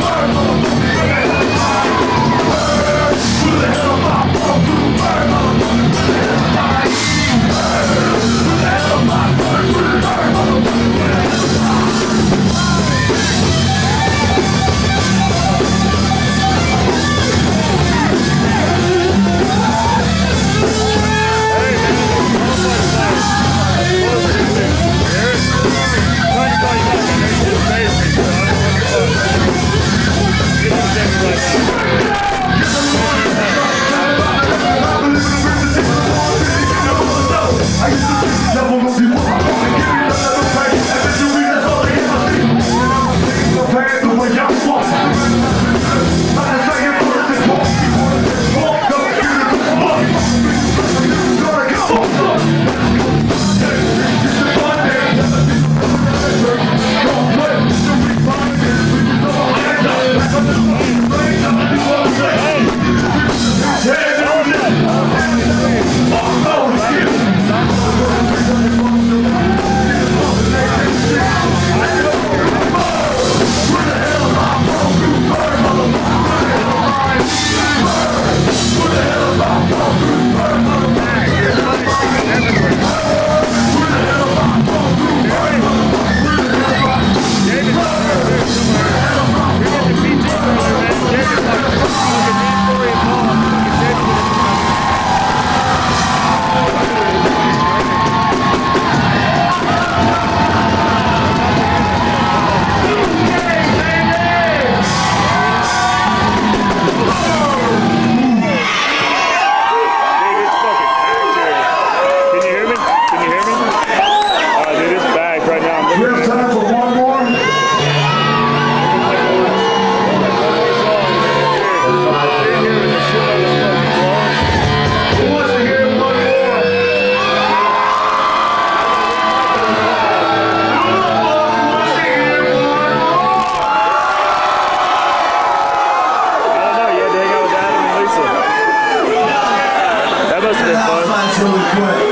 Armor! Let's get going.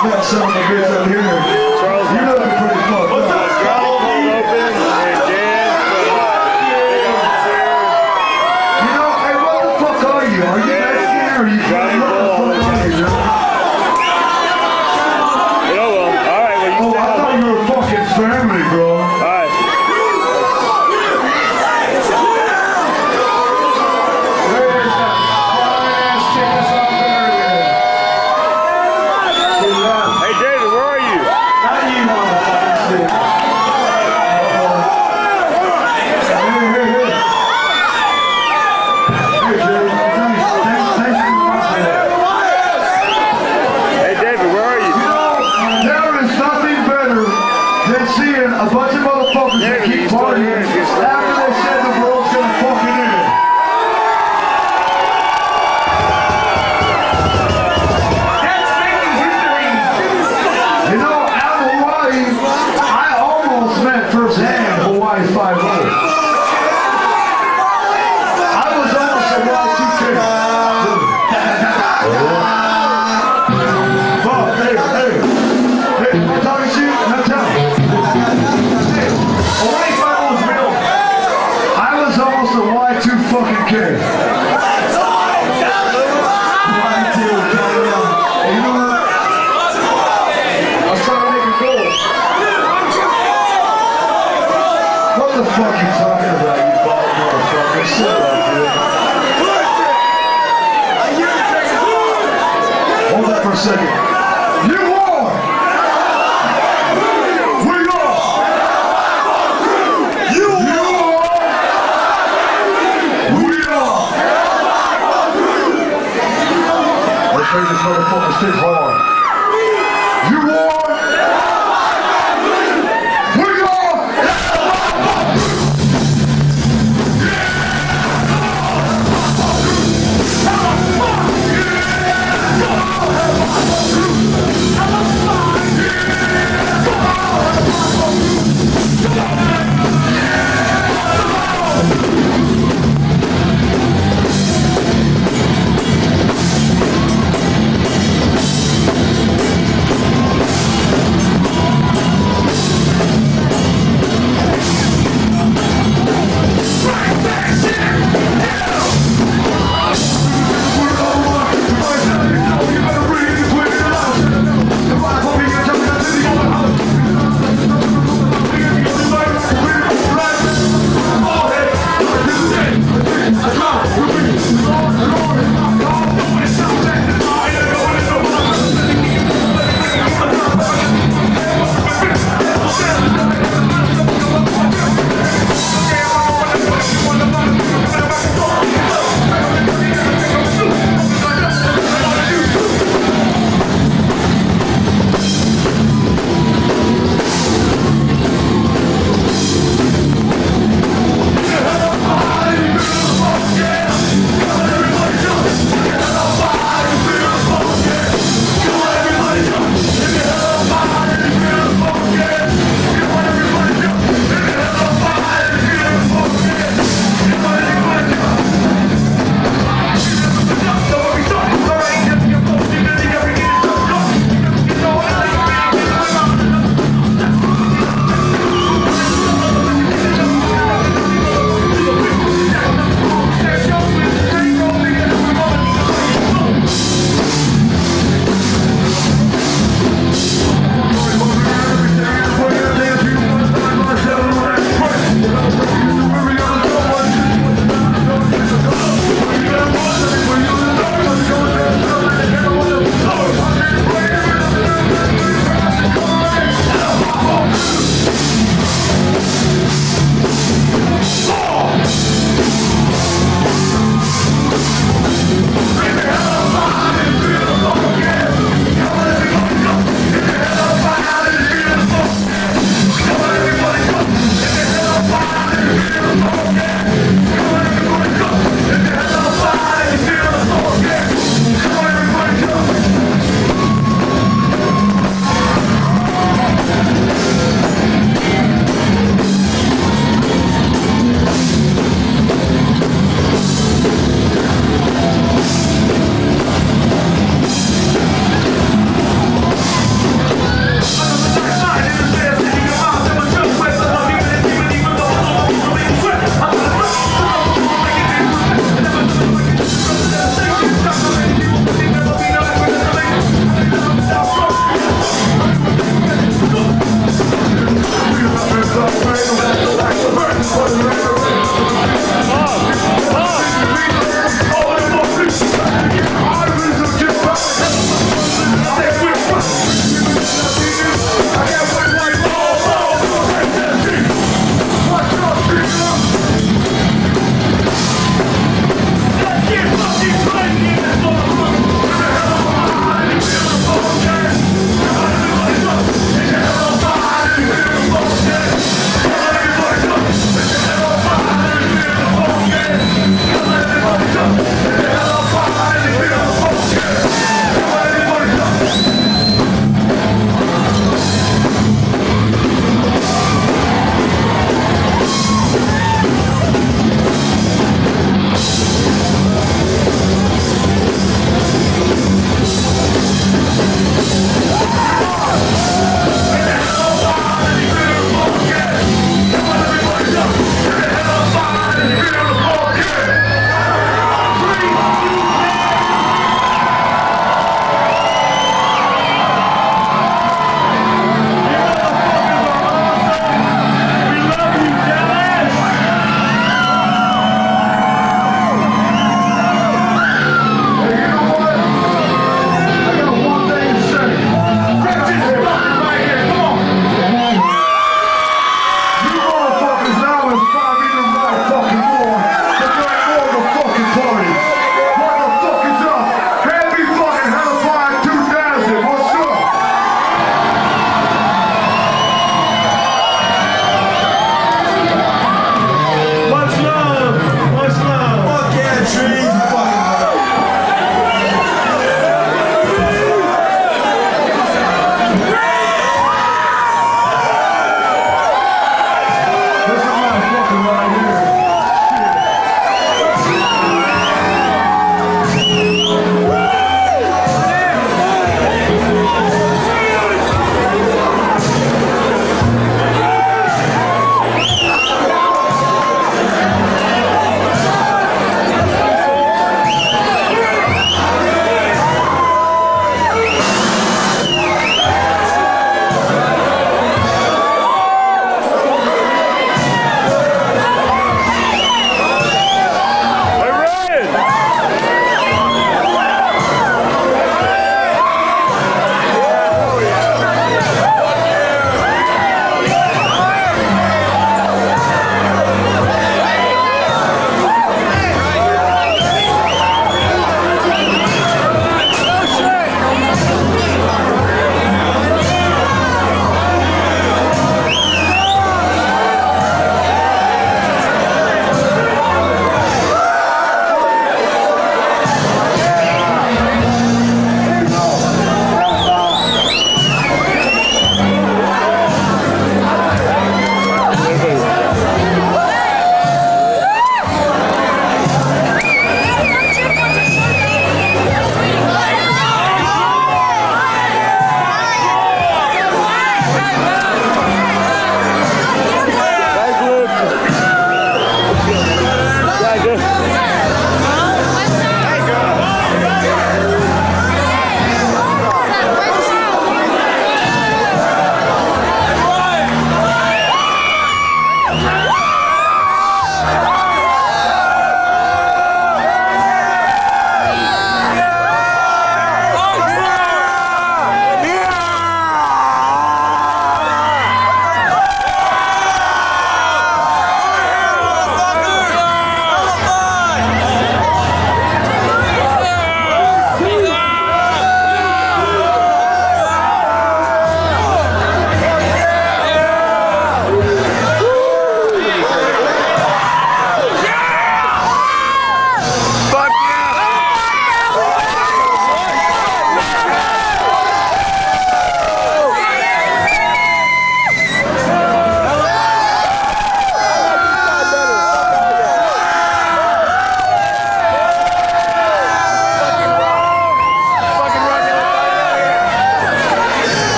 Thanks, thanks, thanks for watching that. Brasil. this motherfucker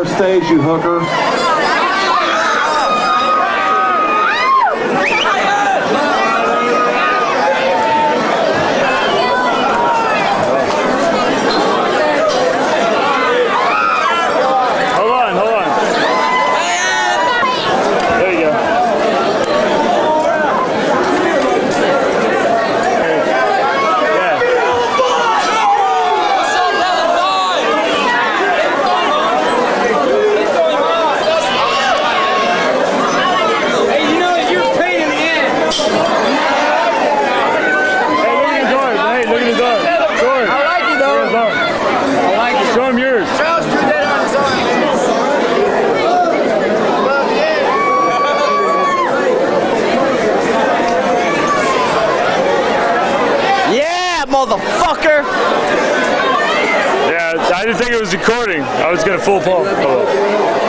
stage, you hooker. Recording. I was gonna full pull.